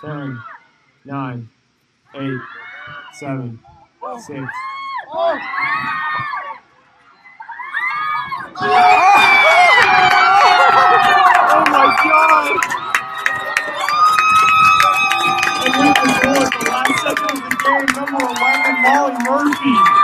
Ten, nine, eight, seven, six. Oh my god! And leaving the board the last second of the game, number 11, Molly Murphy.